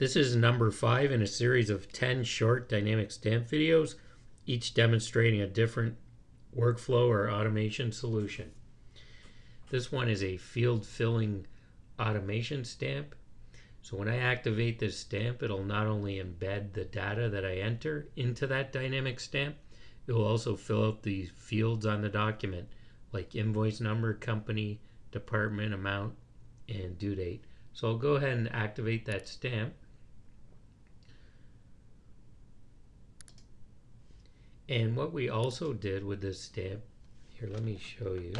This is number five in a series of 10 short dynamic stamp videos, each demonstrating a different workflow or automation solution. This one is a field filling automation stamp. So when I activate this stamp, it'll not only embed the data that I enter into that dynamic stamp, it will also fill out the fields on the document like invoice number, company, department, amount, and due date. So I'll go ahead and activate that stamp. And what we also did with this stamp, here let me show you.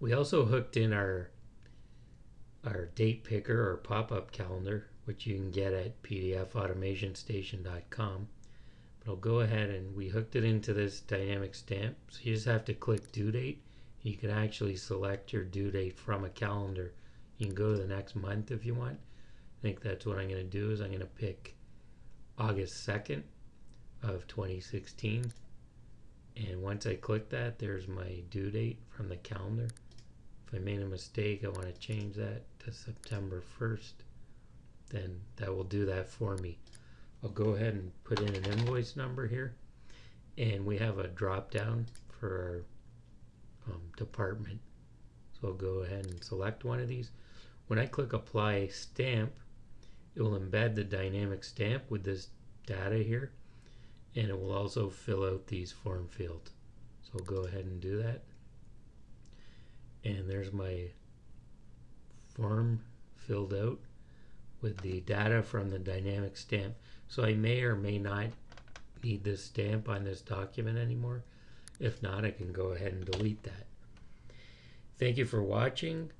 We also hooked in our our date picker or pop-up calendar, which you can get at pdfautomationstation.com. But I'll go ahead and we hooked it into this dynamic stamp. So you just have to click due date. You can actually select your due date from a calendar. You can go to the next month if you want. I think that's what I'm going to do is I'm going to pick August 2nd of 2016. And once I click that, there's my due date from the calendar. If I made a mistake, I want to change that to September 1st. Then that will do that for me. I'll go ahead and put in an invoice number here. And we have a drop down for our um, department. So I'll go ahead and select one of these. When I click apply stamp, it will embed the dynamic stamp with this data here. And it will also fill out these form fields. So I'll go ahead and do that. And there's my form filled out with the data from the dynamic stamp. So I may or may not need this stamp on this document anymore. If not, I can go ahead and delete that. Thank you for watching.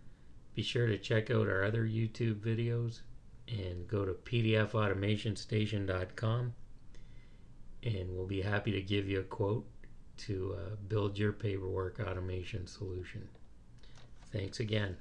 Be sure to check out our other YouTube videos and go to pdfautomationstation.com and we'll be happy to give you a quote to uh, build your paperwork automation solution. Thanks again.